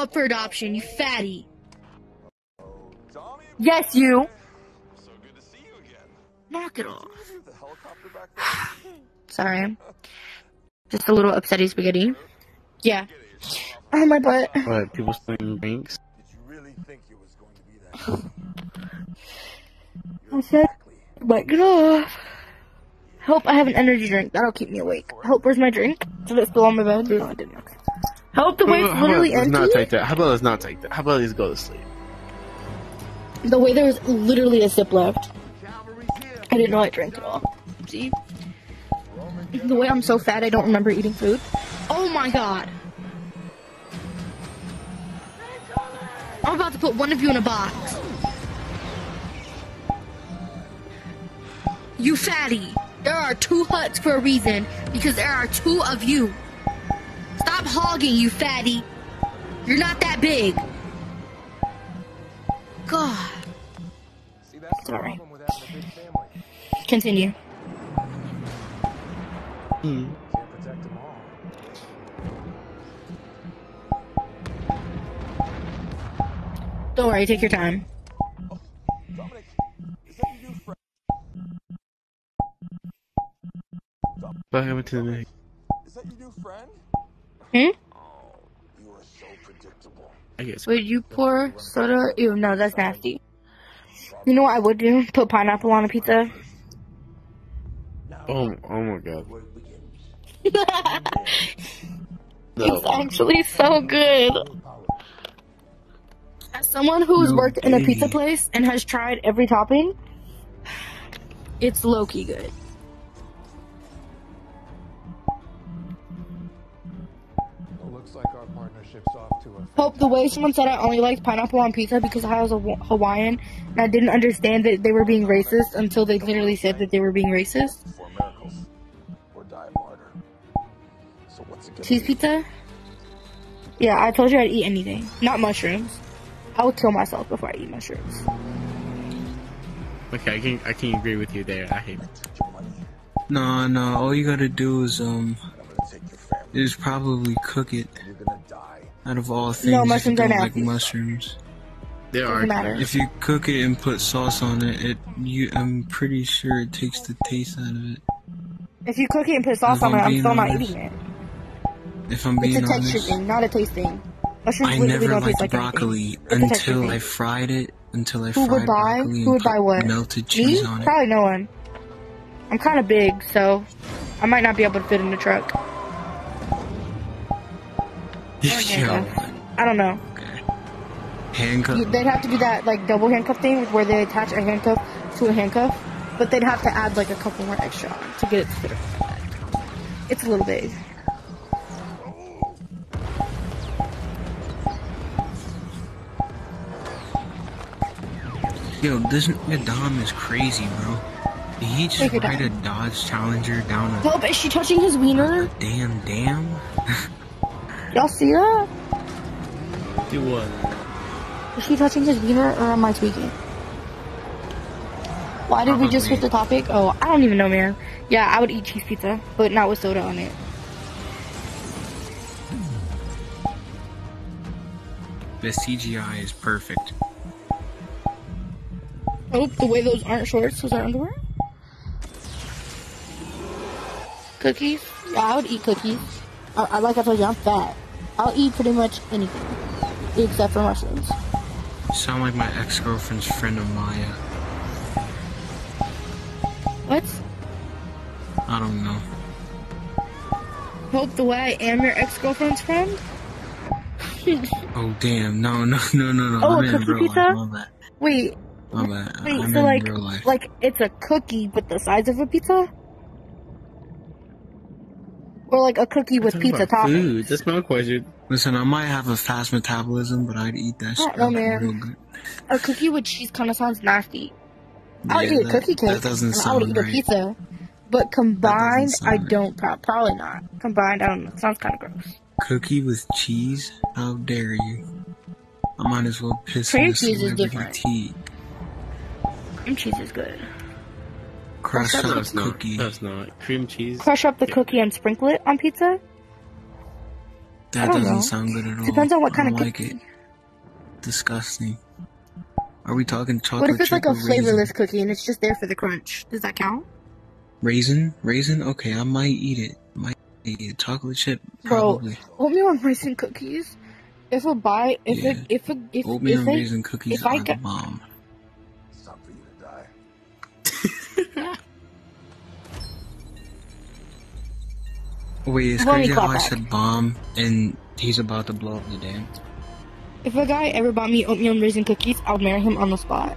up for adoption, you fatty. Yes, you. so good to see you again. Knock it off. The helicopter back there? Sorry. Just a little upsetty spaghetti. Yeah. Oh, my butt. What, people stealing banks? Did you really think it was going to be that? I said, but get off. Help, I have an energy drink. That'll keep me awake. Help, where's my drink? Did it spill on my bed? No, it didn't. Help, the wait's How about literally let's not take that? How about let's not take that? How about let's go to sleep? The way there was literally a sip left. I didn't know I drank it all. See? The way I'm so fat, I don't remember eating food. Oh my god. I'm about to put one of you in a box. You fatty. There are two huts for a reason because there are two of you. Stop hogging, you fatty. You're not that big. God. See, that's the Sorry. problem with having a big family. Continue. Hmm. Can't protect them all. Don't worry, take your time. Dominic, is that your new friend? What happened to the Is that your new friend? Hmm? Oh, you are so predictable. I guess. Would you pour soda? Ew, no, that's nasty. You know what I would do? Put pineapple on a pizza. Oh, oh my god. It's actually so good. As someone who's No worked in a pizza place and has tried every topping, it's low key good. Looks like our partnership's off to a Hope the way someone said I only liked pineapple on pizza because I was a Hawaiian and I didn't understand that they were being racist until they literally said that they were being racist. for miracles or die a martyr. So what's it gonna Cheese pizza? Yeah, I told you I'd eat anything. Not mushrooms. I would kill myself before I eat mushrooms. Okay, I can I can agree with you there. I hate. Take your money. No, no. All you gotta do is um, I'm gonna take your family. is probably cook it. You're gonna die. Out of all things, No, if you mushrooms don't like nasty. mushrooms. There are Doesn't matter. If you cook it and put sauce on it, it you I'm pretty sure it takes the taste out of it. If you cook it and put sauce If on it, I'm I'm being still not eating it. If I'm It's being a texture honest, thing, not a taste thing. Mushrooms I literally never don't liked taste like broccoli anything. It's a texture until. I fried it. Until I Who fried would buy? broccoli Who would and buy what? melted Me? cheese on it. Probably no one. I'm kind of big, so I might not be able to fit in the truck. Oh, Yo, handcuff. I don't know. okay. Handcuff. They'd have to do that like double handcuff thing where they attach a handcuff to a handcuff, but they'd have to add like a couple more extra on to get it to fit around. It's a little big. Yo, this Dom is crazy, bro. Did he just Take it ride a. Dodge Challenger down a Help! Is she touching his wiener? damn dam? Y'all see that? Do what? Is she touching his wiener or am I tweaking? Why did we just switch the topic? Oh, I don't even know, man. Yeah, I would eat cheese pizza, but not with soda on it. The CGI is perfect. Oh, the way those aren't shorts, those are underwear. Cookies? Yeah, I would eat cookies. I, I like I told you, I'm fat. I'll eat pretty much anything except for mushrooms. You sound like my ex-girlfriend's friend Amaya. What? I don't know. Hope the way I am your ex-girlfriend's friend? Oh damn! No, no, no, no, no. Oh, I'm a cookie pizza? life. My bad. Wait, wait. I'm so like, like it's a cookie but the size of a pizza, or like a cookie with Talking pizza about topping? Food. That's my question. Listen, I might have a fast metabolism, but I'd eat that shit no, man. real good. A cookie with cheese kind of sounds nasty. I'll Yeah, eat a that- cookie cake. That doesn't and I would sound eat a pizza. But combined, I don't. Pro- probably not. Combined, I don't know. Sounds kind of gross. Cookie with cheese? How dare you? I might as well piss Cream in the cheese is different. tea. Cream cheese is good. Crush up That's not. cookie. That's not. Cream cheese. Crush up the cookie and sprinkle it on pizza. That don't doesn't know. sound good at all. Depends on what kind of don't like cookie. it. Disgusting. Are we talking chocolate? What if it's like a or raisin? flavorless cookie and it's just there for the crunch? Does that count? Raisin? Raisin? Okay, I might eat it. Might eat it. Chocolate chip? Bro, Probably. oatmeal and raisin cookies. If a buy, if Yeah. a, if a, if, Oatmeal if and they, raisin cookies if I are the bomb. Wait, it's crazy how I said bomb and he's about to blow up the dam. if a guy ever bought me oatmeal and raisin cookies, I'll marry him on the spot.